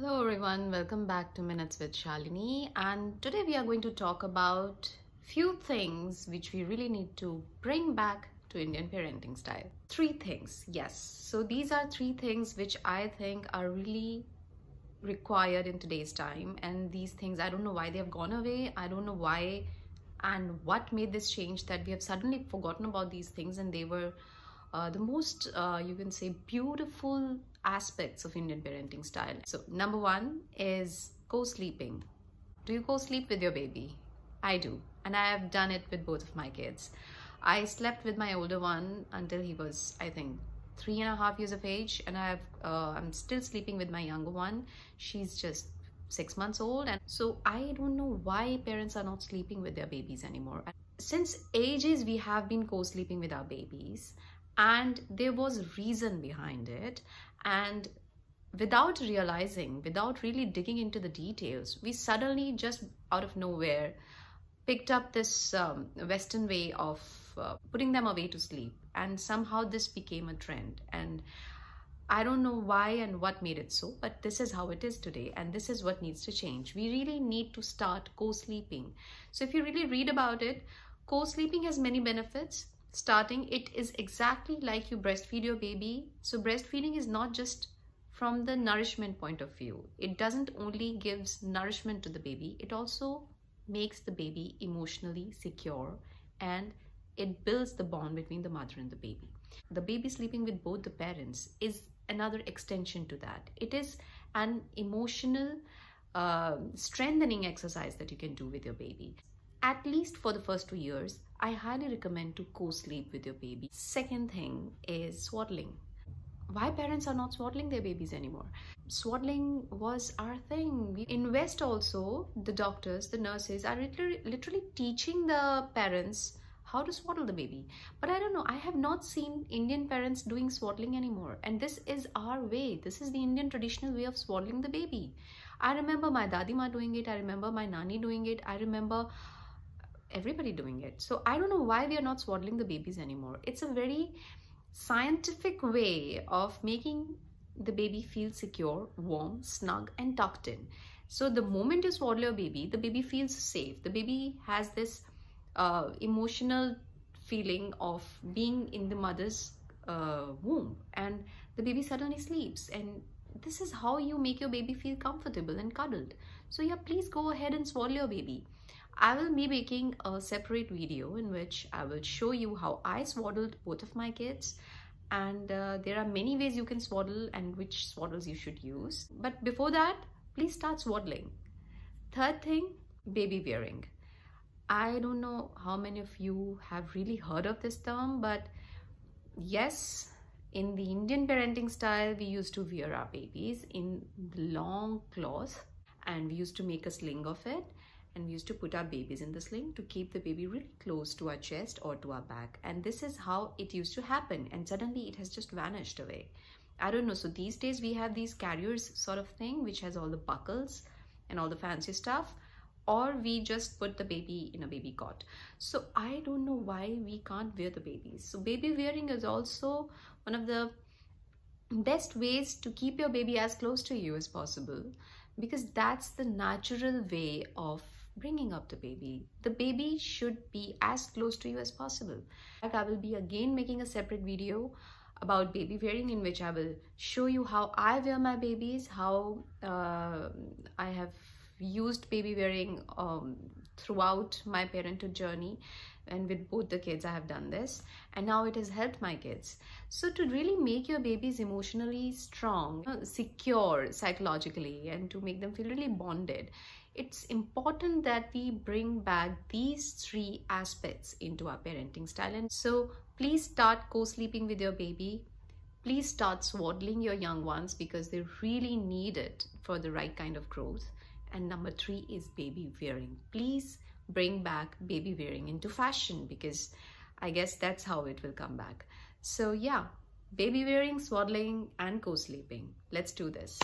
Hello everyone, welcome back to Minutes with Shalini and today we are going to talk about few things which we really need to bring back to Indian parenting style. Three things, yes. So these are three things which I think are really required in today's time and these things I don't know why they have gone away. I don't know why and what made this change that we have suddenly forgotten about these things and they were the most uh, you can say beautiful aspects of Indian parenting style. So number one is co-sleeping. Do you co-sleep with your baby? I do and I have done it with both of my kids. I slept with my older one until he was I think three and a half years of age and I've uh, I'm still sleeping with my younger one. She's just six months old and so I don't know why parents are not sleeping with their babies anymore. Since ages we have been co-sleeping with our babies and there was reason behind it. And without realizing without really digging into the details we suddenly just out of nowhere picked up this um, western way of uh, putting them away to sleep. And somehow this became a trend. And I don't know why and what made it so, but this is how it is today. And this is what needs to change. We really need to start co-sleeping. So if you really read about it, co-sleeping has many benefits starting it is exactly like you breastfeed your baby. So breastfeeding is not just from the nourishment point of view. It doesn't only gives nourishment to the baby it also makes the baby emotionally secure and it builds the bond between the mother and the baby. The baby sleeping with both the parents is another extension to that. It is an emotional uh, strengthening exercise that you can do with your baby at least for the first two years, I highly recommend to co-sleep with your baby. Second thing is swaddling. Why parents are not swaddling their babies anymore? Swaddling was our thing. In West also, the doctors, the nurses are literally, literally teaching the parents how to swaddle the baby. But I don't know, I have not seen Indian parents doing swaddling anymore. And this is our way. This is the Indian traditional way of swaddling the baby. I remember my dadima doing it. I remember my nani doing it. I remember everybody doing it. So I don't know why we are not swaddling the babies anymore. It's a very scientific way of making the baby feel secure, warm, snug and tucked in. So the moment you swaddle your baby, the baby feels safe. The baby has this uh, emotional feeling of being in the mother's uh, womb and the baby suddenly sleeps and this is how you make your baby feel comfortable and cuddled. So yeah, please go ahead and swaddle your baby. I will be making a separate video in which I will show you how I swaddled both of my kids and uh, there are many ways you can swaddle and which swaddles you should use. But before that, please start swaddling. Third thing, baby wearing. I don't know how many of you have really heard of this term, but yes, in the Indian parenting style, we used to wear our babies in long cloth and we used to make a sling of it and we used to put our babies in the sling to keep the baby really close to our chest or to our back. And this is how it used to happen. And suddenly it has just vanished away. I don't know. So these days we have these carriers sort of thing which has all the buckles and all the fancy stuff or we just put the baby in a baby cot. So i don't know why we can't wear the babies. So baby wearing is also one of the best ways to keep your baby as close to you as possible because that's the natural way of bringing up the baby. The baby should be as close to you as possible. I will be again making a separate video about baby wearing in which I will show you how I wear my babies, how uh, I have used baby wearing um, throughout my parenthood journey and with both the kids I have done this and now it has helped my kids. So to really make your babies emotionally strong, secure psychologically and to make them feel really bonded, it's important that we bring back these three aspects into our parenting style. And so please start co-sleeping with your baby. Please start swaddling your young ones because they really need it for the right kind of growth. And number three is baby wearing. Please bring back baby wearing into fashion because I guess that's how it will come back. So yeah, baby wearing, swaddling and co-sleeping. Let's do this.